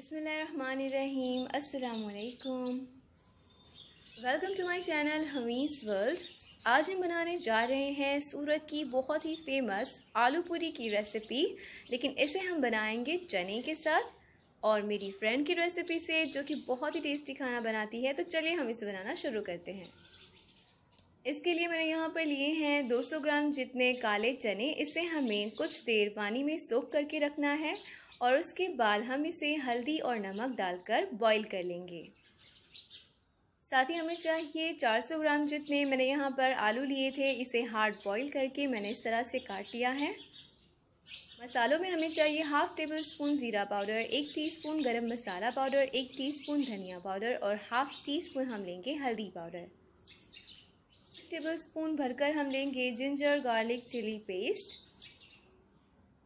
बिसमीम अस्सलामुअलैकुम। Welcome to my channel हमीस world आज हम बनाने जा रहे हैं सूरत की बहुत ही फ़ेमस आलू पूरी की रेसिपी लेकिन इसे हम बनाएँगे चने के साथ और मेरी फ्रेंड की रेसिपी से, जो कि बहुत ही टेस्टी खाना बनाती है। तो चलिए हम इसे बनाना शुरू करते हैं। इसके लिए मैंने यहाँ पर लिए हैं 200 ग्राम जितने काले चने। इसे हमें कुछ देर पानी में सोख करके रखना है और उसके बाद हम इसे हल्दी और नमक डालकर बॉईल कर लेंगे। साथ ही हमें चाहिए 400 ग्राम जितने मैंने यहाँ पर आलू लिए थे, इसे हार्ड बॉईल करके मैंने इस तरह से काट लिया है। मसालों में हमें चाहिए हाफ़ टेबल स्पून ज़ीरा पाउडर, एक टीस्पून गरम मसाला पाउडर, एक टीस्पून धनिया पाउडर और हाफ़ टी स्पून हम लेंगे हल्दी पाउडर। टेबल स्पून भरकर हम लेंगे जिंजर गार्लिक चिली पेस्ट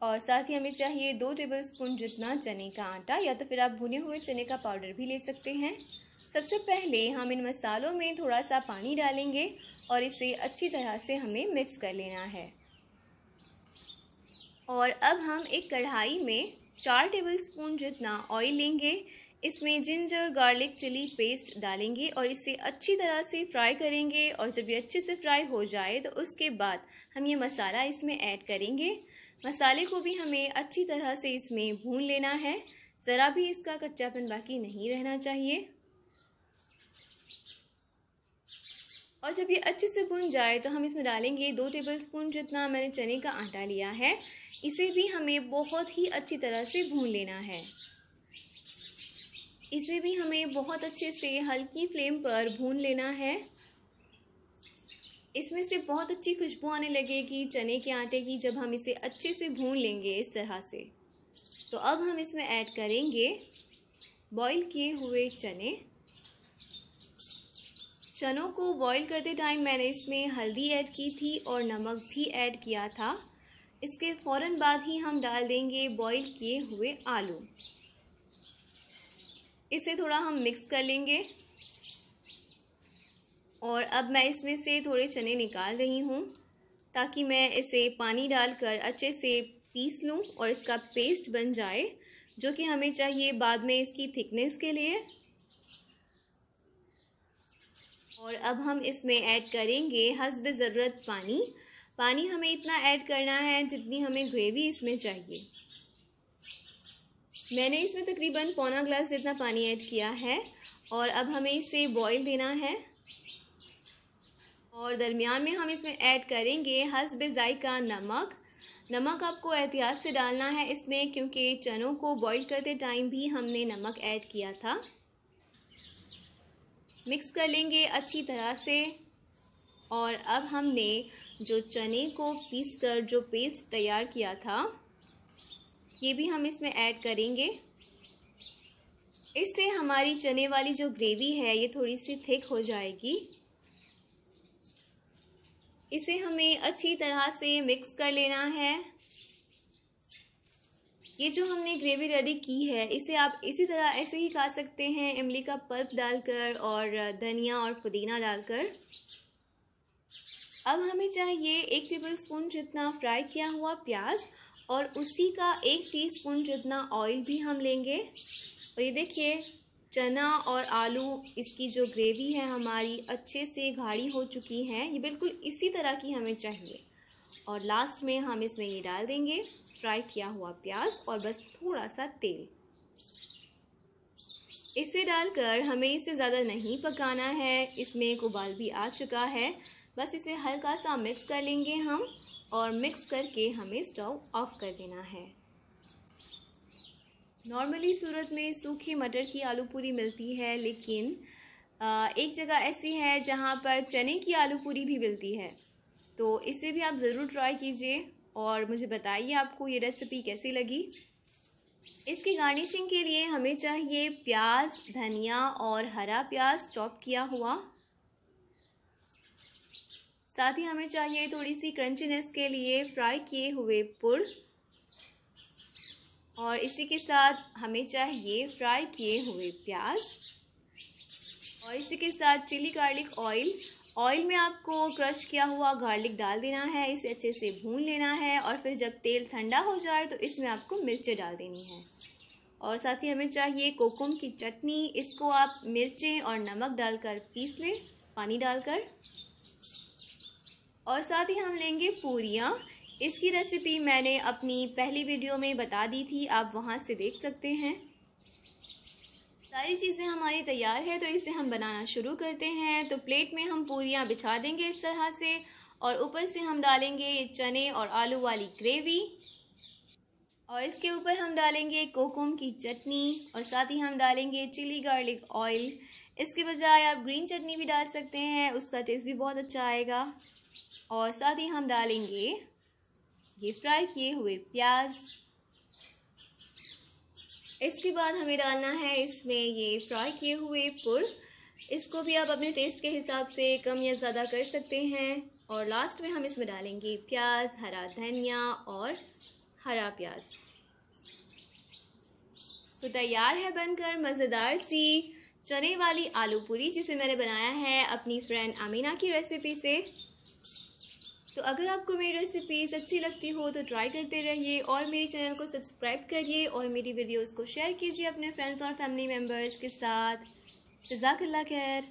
और साथ ही हमें चाहिए दो टेबल स्पून जितना चने का आटा, या तो फिर आप भुने हुए चने का पाउडर भी ले सकते हैं। सबसे पहले हम इन मसालों में थोड़ा सा पानी डालेंगे और इसे अच्छी तरह से हमें मिक्स कर लेना है। और अब हम एक कढ़ाई में चार टेबल स्पून जितना ऑयल लेंगे इसमें जिंजर गार्लिक चिली पेस्ट डालेंगे और इसे अच्छी तरह से फ्राई करेंगे और जब ये अच्छे से फ्राई हो जाए तो उसके बाद हम ये मसाला इसमें ऐड करेंगे। मसाले को भी हमें अच्छी तरह से इसमें भून लेना है। ज़रा भी इसका कच्चापन बाकी नहीं रहना चाहिए। और जब ये अच्छे से भुन जाए तो हम इसमें डालेंगे दो टेबल स्पून जितना मैंने चने का आटा लिया है। इसे भी हमें बहुत ही अच्छी तरह से भून लेना है। इसे भी हमें बहुत अच्छे से हल्की फ्लेम पर भून लेना है। इसमें से बहुत अच्छी खुशबू आने लगेगी चने के आटे की जब हम इसे अच्छे से भून लेंगे इस तरह से। तो अब हम इसमें ऐड करेंगे बॉईल किए हुए चने। चनों को बॉईल करते टाइम मैंने इसमें हल्दी ऐड की थी और नमक भी ऐड किया था। इसके फ़ौर बाद ही हम डाल देंगे बॉईल किए हुए आलू। इसे थोड़ा हम मिक्स कर लेंगे। और अब मैं इसमें से थोड़े चने निकाल रही हूँ, ताकि मैं इसे पानी डालकर अच्छे से पीस लूँ और इसका पेस्ट बन जाए, जो कि हमें चाहिए बाद में इसकी थिकनेस के लिए। और अब हम इसमें ऐड करेंगे हसब ज़रूरत पानी। पानी हमें इतना ऐड करना है जितनी हमें ग्रेवी इसमें चाहिए। मैंने इसमें तकरीबन पौना ग्लास जितना पानी ऐड किया है और अब हमें इसे बॉईल देना है। और दरमियान में हम इसमें ऐड करेंगे हसब ज़ायका नमक। नमक आपको एहतियात से डालना है इसमें, क्योंकि चनों को बॉईल करते टाइम भी हमने नमक ऐड किया था। मिक्स कर लेंगे अच्छी तरह से। और अब हमने जो चने को पीस कर जो पेस्ट तैयार किया था ये भी हम इसमें ऐड करेंगे। इससे हमारी चने वाली जो ग्रेवी है, ये थोड़ी सी थिक हो जाएगी। इसे हमें अच्छी तरह से मिक्स कर लेना है। ये जो हमने ग्रेवी रेडी की है, इसे आप इसी तरह ऐसे ही खा सकते हैं, इमली का पल्प डालकर और धनिया और पुदीना डालकर। अब हमें चाहिए एक टेबल स्पून जितना फ्राई किया हुआ प्याज और उसी का एक टीस्पून जितना ऑयल भी हम लेंगे। और ये देखिए, चना और आलू, इसकी जो ग्रेवी है हमारी, अच्छे से गाढ़ी हो चुकी है। ये बिल्कुल इसी तरह की हमें चाहिए। और लास्ट में हम इसमें ये डाल देंगे फ्राई किया हुआ प्याज और बस थोड़ा सा तेल। इसे डालकर हमें इसे ज़्यादा नहीं पकाना है। इसमें एक उबाल भी आ चुका है। बस इसे हल्का सा मिक्स कर लेंगे हम। और मिक्स करके हमें स्टोव ऑफ़ कर देना है। नॉर्मली सूरत में सूखी मटर की आलू पूरी मिलती है, लेकिन एक जगह ऐसी है जहाँ पर चने की आलू पूरी भी मिलती है। तो इसे भी आप ज़रूर ट्राई कीजिए और मुझे बताइए आपको ये रेसिपी कैसी लगी। इसकी गार्निशिंग के लिए हमें चाहिए प्याज, धनिया और हरा प्याज चॉप किया हुआ। साथ ही हमें चाहिए थोड़ी सी क्रंचीनेस के लिए फ्राई किए हुए पुर। और इसी के साथ हमें चाहिए फ्राई किए हुए प्याज। और इसी के साथ चिली गार्लिक ऑयल ऑयल में आपको क्रश किया हुआ गार्लिक डाल देना है, इसे अच्छे से भून लेना है और फिर जब तेल ठंडा हो जाए तो इसमें आपको मिर्चें डाल देनी है। और साथ ही हमें चाहिए कोकुम की चटनी, इसको आप मिर्चें और नमक डालकर पीस लें, पानी डालकर। और साथ ही हम लेंगे पूरियाँ। इसकी रेसिपी मैंने अपनी पहली वीडियो में बता दी थी, आप वहाँ से देख सकते हैं। सारी चीज़ें हमारी तैयार है तो इसे हम बनाना शुरू करते हैं। तो प्लेट में हम पूरियाँ बिछा देंगे इस तरह से और ऊपर से हम डालेंगे चने और आलू वाली ग्रेवी और इसके ऊपर हम डालेंगे कोकुम की चटनी और साथ ही हम डालेंगे चिली गार्लिक ऑयल। इसके बजाय आप ग्रीन चटनी भी डाल सकते हैं, उसका टेस्ट भी बहुत अच्छा आएगा। और साथ ही हम डालेंगे ये फ्राई किए हुए प्याज। इसके बाद हमें डालना है इसमें ये फ्राई किए हुए पुर इसको भी आप अपने टेस्ट के हिसाब से कम या ज़्यादा कर सकते हैं। और लास्ट में हम इसमें डालेंगे प्याज, हरा धनिया और हरा प्याज। तो तैयार है बनकर मज़ेदार सी चने वाली आलू पूरी, जिसे मैंने बनाया है अपनी फ्रेंड अमीना की रेसिपी से। तो अगर आपको मेरी रेसिपीज़ अच्छी लगती हो तो ट्राई करते रहिए और मेरे चैनल को सब्सक्राइब करिए और मेरी वीडियोस को शेयर कीजिए अपने फ्रेंड्स और फैमिली मेंबर्स के साथ। जजाकल्ला खैर।